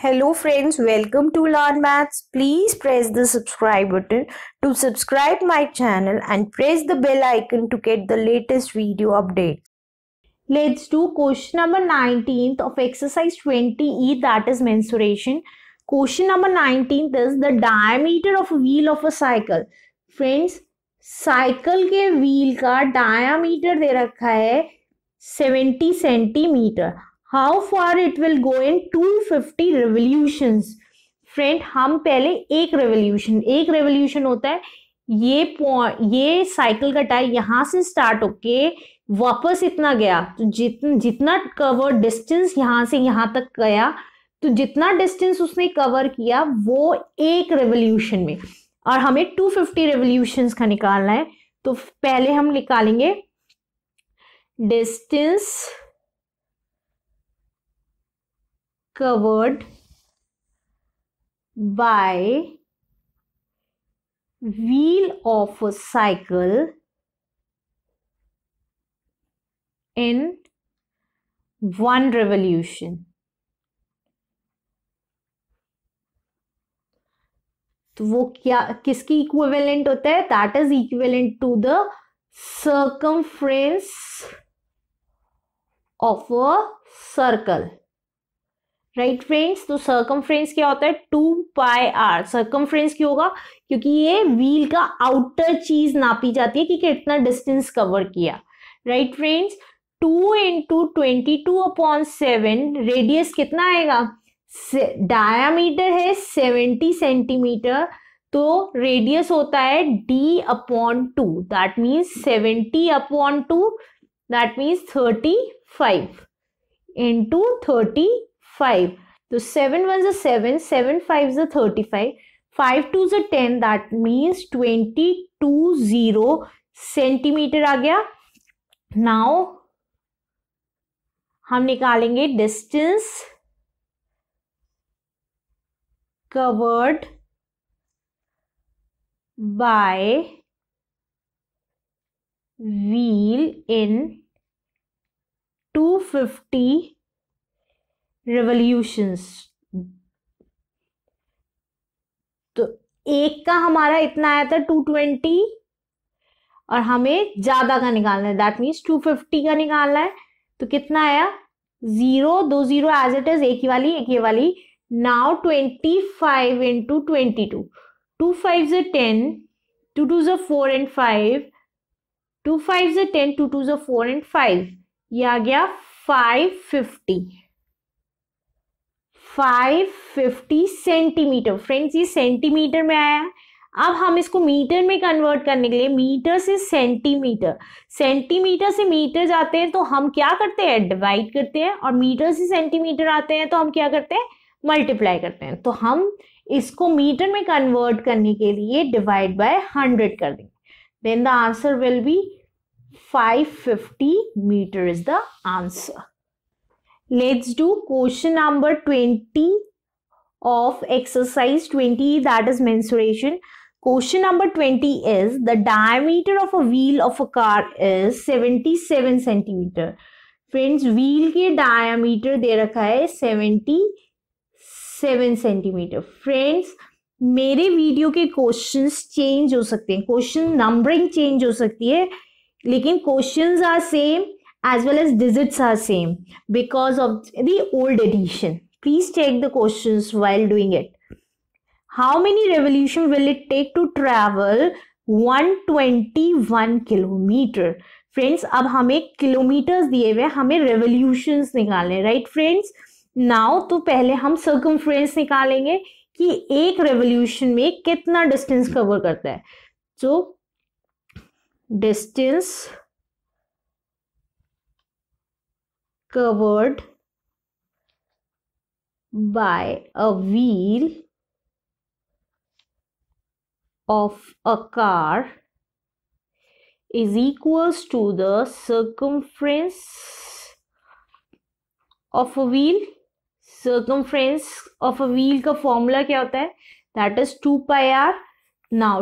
Hello friends, welcome to Learn Maths. Please press the subscribe button to subscribe my channel and press the bell icon to get the latest video update. Let's do question number 19th of exercise 20E that is mensuration. Question number 19th is the diameter of a wheel of a cycle. Friends, cycle के wheel का diameter दे रखा है 70 centimetre How far it will go in 250 revolutions friend हम पहले एक revolution एक revolution होता है। ये ये साइकिल का टायर यहाँ से स्टार्ट होके वापस इतना गया। तो जितना जितना कवर डिस्टेंस यहाँ से यहाँ तक गया तो जितना डिस्टेंस उसने कवर किया वो एक रेवोल्यूशन में। और हमें 250 रेवोल्यूशंस का निकालना है। तो पहले हम निकालेंगे। Distance covered by wheel of a cycle in one revolution. तो वो क्या, किसकी इक्विवेलेंट होता है that is equivalent to the circumference of a circle right friends तो सर्कमफ्रेंस क्या होता है? टू पाई आर सर्कमफ्रेंस क्यों होगा? क्योंकि ये व्हील का आउटर चीज़ नापी जाती है कि कितना डिस्टेंस कवर किया। Right friends two into twenty two upon seven radius कितना आएगा? डायामीटर है सेवेंटी सेंटीमीटर तो रेडियस होता है D upon two that means seventy upon two that means thirty five into thirty five तो सेवन वन ज़ा seven seven five ज़ा thirty five five two ज़ा ten that means twenty two zero centimetre आ गया. Now हम निकालेंगे distance covered by wheel in 250 revolutions तो एक का हमारा इतना आया था टू ट्वेंटी और हमें ज़्यादा का निकालना है। दैट मीन्स टू फिफ्टी का निकालना है। तो कितना आया? ज़ीरो दो ज़ीरो एज इट इज़ एक ही वाली, एक ही वाली। Now twenty five into twenty two two five जो टेन टू टू जो four and five two five जो टेन टू टू जो फोर एंड फाइव ये आ गया फाइव फिफ्टी 550 सेंटीमीटर। फ्रेंड्स, ये सेंटीमीटर में आया अब हम इसको मीटर में कन्वर्ट करने के लिए, मीटर से सेंटीमीटर। सेंटीमीटर से मीटर जाते हैं तो हम क्या करते हैं? डिवाइड करते हैं और मीटर से सेंटीमीटर आते हैं तो हम क्या करते हैं? मल्टीप्लाई करते हैं। तो हम इसको मीटर में कन्वर्ट करने के लिए डिवाइड बाय हंड्रेड कर देंगे। Then the answer will be 550 metre is the answer. Let's do question number 20 of exercise 20 that is mensuration question number 20 is the diameter of a wheel of a car is 77 centimeter friends wheel के diameter दे रखा है 77 centimeter friends मेरे video के questions change हो सकते हैं question numbering change हो सकती है लेकिन questions are same as well as digits are same because of the old edition. Please check the questions while doing it. How many revolution will it take to travel 121 kilometre friends अब हमें kilometres दिए हुए हमें revolutions निकालने right friends now तो पहले हम circumference निकालेंगे कि एक रेवोल्यूशन में कितना डिस्टेंस कवर करता है so distance covered by a wheel of a car is equals to the circumference of a wheel circumference of a wheel का formula क्या होता है that is 2 pi r now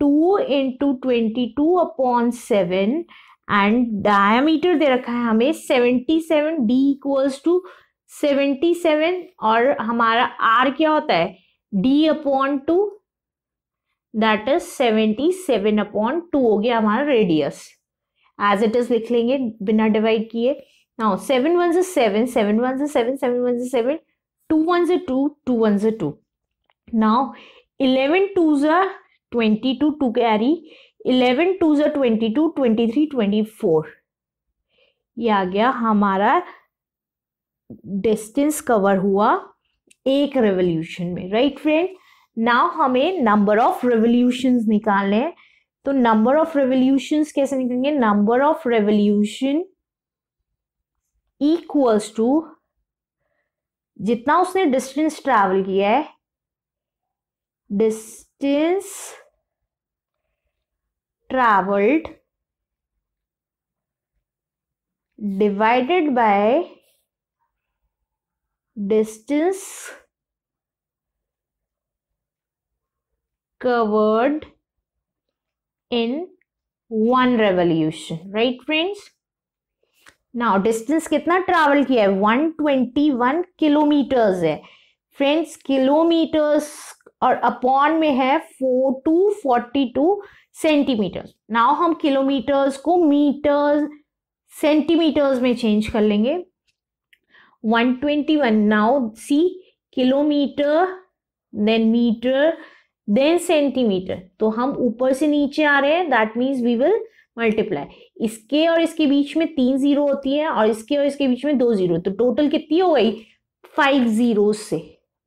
2 into 22 upon 7 and diameter दे रखा है हमें 77 D equals to seventy seven और हमारा आर क्या होता है? D upon two that is seventy seven upon two हो गया हमारा रेडियस एज इट इज़ लिख लेंगे, बिना डिवाइड किए। नाउ सेवन वन से सेवन सेवन वन से सेवन सेवन वन से सेवन टू वन से टू टू वन से टू नाउ इलेवन टू ज़ा twenty two two carry eleven two ज़ा twenty two twenty three twenty four ये आ गया हमारा डिस्टेंस कवर हुआ एक रेवोल्यूशन में राइट फ्रेंड नाउ हमें नंबर ऑफ़ रेवोल्यूशन निकालने हैं। तो नंबर ऑफ़ रेवोल्यूशन कैसे निकलेंगे? Number of revolution equals to जितना उसने डिस्टेंस ट्रैवल किया है distance travelled divided by distance covered in one revolution. Right, friends? Now, distance कितना ट्रैवल किया है? 121 किलोमीटर्स है। फ्रेंड्स किलोमीटर्स और अपॉन में है four two forty two centimetres. Now हम किलोमीटर्स को मीटर्स सेंटीमीटर्स में चेंज कर लेंगे। 121 now see kilometre then metre then centimetre तो हम ऊपर से नीचे आ रहे हैं that means we will multiply इसके और इसके बीच में तीन ज़ीरो होती है और इसके और इसके बीच में दो ज़ीरो तो टोटल कितनी हो गई? फाइव ज़ीरो से।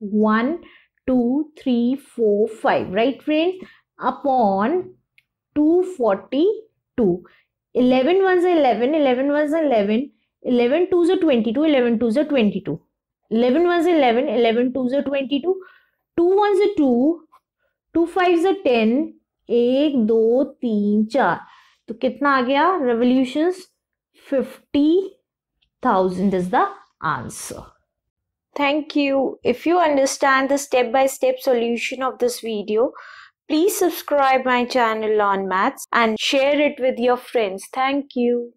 One two three four five right friend upon two forty two eleven one से इलेवन इलेवन वन से इलेवन इलेवन टू से ट्वेंटी टू इलेवन टू से ट्वेंटी टू इलेवन वन से इलेवन इलेवन टू से twenty two two one से two two five ten एक दो तीन चार. तो कितना आ गया? Revolution fifty thousand is the answer Thank you. If you understand the step-by-step -step solution of this video, please subscribe my channel on maths and share it with your friends. Thank you.